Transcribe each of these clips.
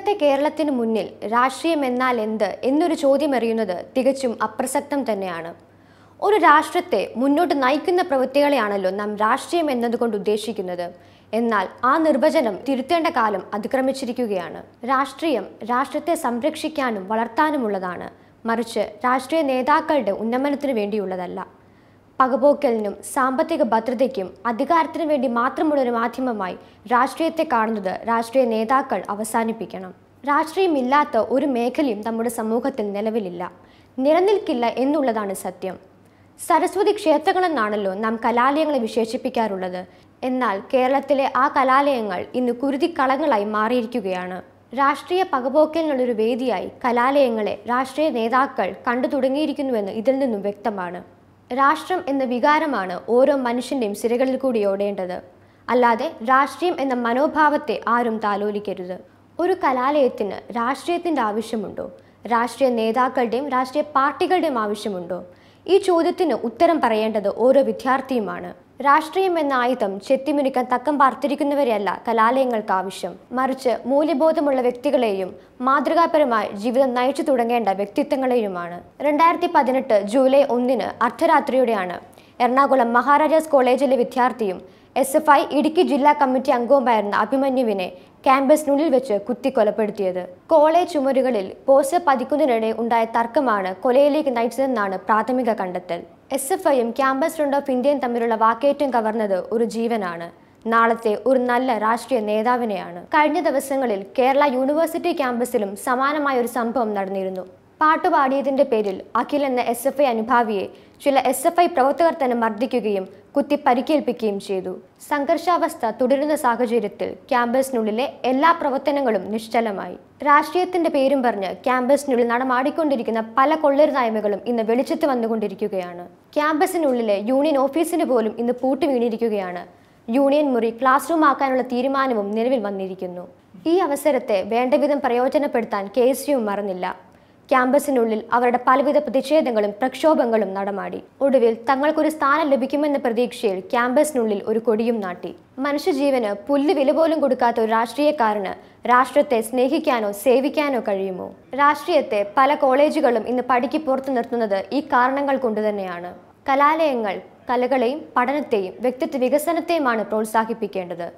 ഇന്നത്തെ കേരളത്തിന് മുന്നിൽ രാഷ്ട്രീയം എന്നാൽ എന്ത് എന്നൊരു ചോദ്യം എറിയുന്നത് തികച്ചും അപ്രസക്തം തന്നെയാണ്. ഒരു രാഷ്ട്രത്തെ മുന്നോട്ട് നയിക്കുന്ന പ്രവൃത്തികളെയാണല്ലോ നാം രാഷ്ട്രീയം എന്നതുകൊണ്ട് ഉദ്ദേശിക്കുന്നത്. എന്നാൽ ആ നിർവചനം തിരുത്തേണ്ട കാലം അതിക്രമിച്ചിരിക്കുകയാണ്. രാഷ്ട്രീയം രാഷ്ട്രത്തെ സംരക്ഷിക്കാനും വളർത്താനുമുള്ളതാണ്. മറിച്ച് രാഷ്ട്രീയ നേതാക്കളുടെ ഉന്നമനത്തിനു വേണ്ടിയുള്ളതല്ല. പകപോക്കലിനും സാമ്പത്തിക ഭദ്രതയ്ക്കും അധികാരത്തിനു വേണ്ടി മാത്രമുള്ള ഒരു മാധ്യമമായി രാഷ്ട്രീയത്തെ കാണുന്നത് രാഷ്ട്രീയ നേതാക്കൾ അവസാനിപ്പിക്കണം. രാഷ്ട്രീയമില്ലാത്ത ഒരു മേഖലയും നമ്മുടെ സമൂഹത്തിൽ നിലവിലില്ല. നിലനിൽക്കില്ല എന്നുള്ളതാണ് സത്യം. സരസ്വതി ക്ഷേത്രങ്ങളെന്നാണല്ലോ നാം കലാലയങ്ങളെ വിശേഷിപ്പിക്കാറുള്ളത്. എന്നാൽ കേരളത്തിലെ ആ കലാലയങ്ങൾ ഇന്ന് കുരുതിക്കളങ്ങളായി മാറിയിരിക്കുകയാണ്. രാഷ്ട്രീയ പകപോക്കലിനുള്ളൊരു വേദിയായി കലാലയങ്ങളെ രാഷ്ട്രീയ നേതാക്കൾ കണ്ടു തുടങ്ങിയിരിക്കുന്നുവെന്ന് ഇതിൽ നിന്നും വ്യക്തമാണ്. രാഷ്ട്രം എന്ന വികാരമാണ് ഓരോ മനുഷ്യന്റെയും സിരകളിൽ കൂടി ഓടേണ്ടത്. അല്ലാതെ രാഷ്ട്രീയം എന്ന മനോഭാവത്തെ ആരും താലോലിക്കരുത്. ഒരു കലാലയത്തിന് രാഷ്ട്രീയത്തിന്റെ ആവശ്യമുണ്ടോ? രാഷ്ട്രീയ നേതാക്കളുടെയും രാഷ്ട്രീയ പാർട്ടികളുടെയും ആവശ്യമുണ്ടോ? ഈ ചോദ്യത്തിന് ഉത്തരം പറയേണ്ടത് ഓരോ വിദ്യാർത്ഥിയുമാണ്. രാഷ്ട്രീയം എന്ന ആയുധം ചെത്തിമിനുക്കാൻ തക്കം പാർത്തിരിക്കുന്നവരെയല്ല കലാലയങ്ങൾക്ക് ആവശ്യം. മറിച്ച് മൂല്യബോധമുള്ള വ്യക്തികളെയും മാതൃകാപരമായി ജീവിതം നയിച്ചു തുടങ്ങേണ്ട വ്യക്തിത്വങ്ങളെയുമാണ്. രണ്ടായിരത്തി പതിനെട്ട് ജൂലൈ ഒന്നിന് അർദ്ധരാത്രിയോടെയാണ് എറണാകുളം മഹാരാജാസ് കോളേജിലെ വിദ്യാർത്ഥിയും എസ് എഫ് ഐ ഇടുക്കി ജില്ലാ കമ്മിറ്റി അംഗവുമായിരുന്ന അഭിമന്യുവിനെ ക്യാമ്പസിനുള്ളിൽ വെച്ച് കുത്തി കൊലപ്പെടുത്തിയത് കോളേജ് ചുമരുകളിൽ പോസ്റ്റർ പതിക്കുന്നതിനിടെ ഉണ്ടായ തർക്കമാണ് കൊലയിലേക്ക് നയിച്ചതെന്നാണ് പ്രാഥമിക കണ്ടെത്തൽ. എസ് എഫ് ഐയും ക്യാമ്പസ് ഫ്രണ്ട് ഓഫ് ഇന്ത്യയും തമ്മിലുള്ള വാക്കേറ്റം കവർന്നത് ഒരു ജീവനാണ്. നാളത്തെ ഒരു നല്ല രാഷ്ട്രീയ നേതാവിനെയാണ്. കഴിഞ്ഞ ദിവസങ്ങളിൽ കേരള യൂണിവേഴ്സിറ്റി ക്യാമ്പസിലും സമാനമായ ഒരു സംഭവം നടന്നിരുന്നു. പാട്ടുപാടിയതിന്റെ പേരിൽ അഖിൽ എന്ന എസ് എഫ് ഐ അനുഭാവിയെ ചില എസ് എഫ് ഐ പ്രവർത്തകർ തന്നെ മർദ്ദിക്കുകയും കുത്തി പരിക്കേൽപ്പിക്കുകയും ചെയ്തു. സംഘർഷാവസ്ഥ തുടരുന്ന സാഹചര്യത്തിൽ ക്യാമ്പസിനുള്ളിലെ എല്ലാ പ്രവർത്തനങ്ങളും നിശ്ചലമായി. രാഷ്ട്രീയത്തിന്റെ പേരും പറഞ്ഞ് ക്യാമ്പസിനുള്ളിൽ നടമാടിക്കൊണ്ടിരിക്കുന്ന പല കൊള്ളരുതായ്മകളും ഇന്ന് വെളിച്ചത്ത് വന്നുകൊണ്ടിരിക്കുകയാണ്. ക്യാമ്പസിനുള്ളിലെ യൂണിയൻ ഓഫീസിന് പോലും ഇന്ന് പൂട്ടി വീണിരിക്കുകയാണ്. യൂണിയൻ മുറി ക്ലാസ് റൂം ആക്കാനുള്ള തീരുമാനവും നിലവിൽ വന്നിരിക്കുന്നു. ഈ അവസരത്തെ വേണ്ടവിധം പ്രയോജനപ്പെടുത്താൻ കെ എസ് യു മറന്നില്ല. ക്യാമ്പസിനുള്ളിൽ അവരുടെ പലവിധ പ്രതിഷേധങ്ങളും പ്രക്ഷോഭങ്ങളും നടമാടി. ഒടുവിൽ തങ്ങൾക്കൊരു സ്ഥാനം ലഭിക്കുമെന്ന പ്രതീക്ഷയിൽ ക്യാമ്പസിനുള്ളിൽ ഒരു കൊടിയും നാട്ടി. മനുഷ്യജീവന് പുല്ല് വില പോലും കൊടുക്കാത്ത ഒരു രാഷ്ട്രീയക്കാരന് രാഷ്ട്രത്തെ സ്നേഹിക്കാനോ സേവിക്കാനോ കഴിയുമോ? രാഷ്ട്രീയത്തെ പല കോളേജുകളും ഇന്ന് പടിക്ക് പുറത്തു നിർത്തുന്നത് ഈ കാരണങ്ങൾ കൊണ്ട് തന്നെയാണ്. കലാലയങ്ങൾ കലകളെയും പഠനത്തെയും വ്യക്തിത്വ വികസനത്തെയുമാണ് പ്രോത്സാഹിപ്പിക്കേണ്ടത്.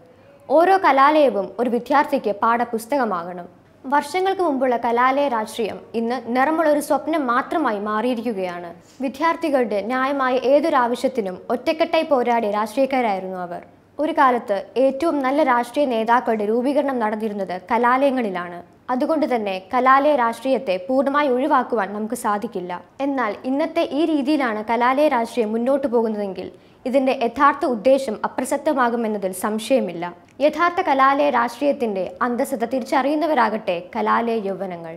ഓരോ കലാലയവും ഒരു വിദ്യാർത്ഥിക്ക് പാഠപുസ്തകമാകണം. വർഷങ്ങൾക്ക് മുമ്പുള്ള കലാലയ രാഷ്ട്രീയം ഇന്ന് നിറമുള്ള ഒരു സ്വപ്നം മാത്രമായി മാറിയിരിക്കുകയാണ്. വിദ്യാർത്ഥികളുടെ ന്യായമായ ഏതൊരാവശ്യത്തിനും ഒറ്റക്കെട്ടായി പോരാടിയ രാഷ്ട്രീയക്കാരായിരുന്നു അവർ. ഒരു കാലത്ത് ഏറ്റവും നല്ല രാഷ്ട്രീയ നേതാക്കളുടെ രൂപീകരണം നടന്നിരുന്നത് കലാലയങ്ങളിലാണ്. അതുകൊണ്ട് തന്നെ കലാലയ രാഷ്ട്രീയത്തെ പൂർണമായി ഒഴിവാക്കുവാൻ നമുക്ക് സാധിക്കില്ല. എന്നാൽ ഇന്നത്തെ ഈ രീതിയിലാണ് കലാലയ രാഷ്ട്രീയം മുന്നോട്ട് പോകുന്നതെങ്കിൽ ഇതിന്റെ യഥാർത്ഥ ഉദ്ദേശം അപ്രസക്തമാകുമെന്നതിൽ സംശയമില്ല. യഥാർത്ഥ കലാലയ രാഷ്ട്രീയത്തിന്റെ അന്തസ്സത തിരിച്ചറിയുന്നവരാകട്ടെ കലാലയ യൗവനങ്ങൾ.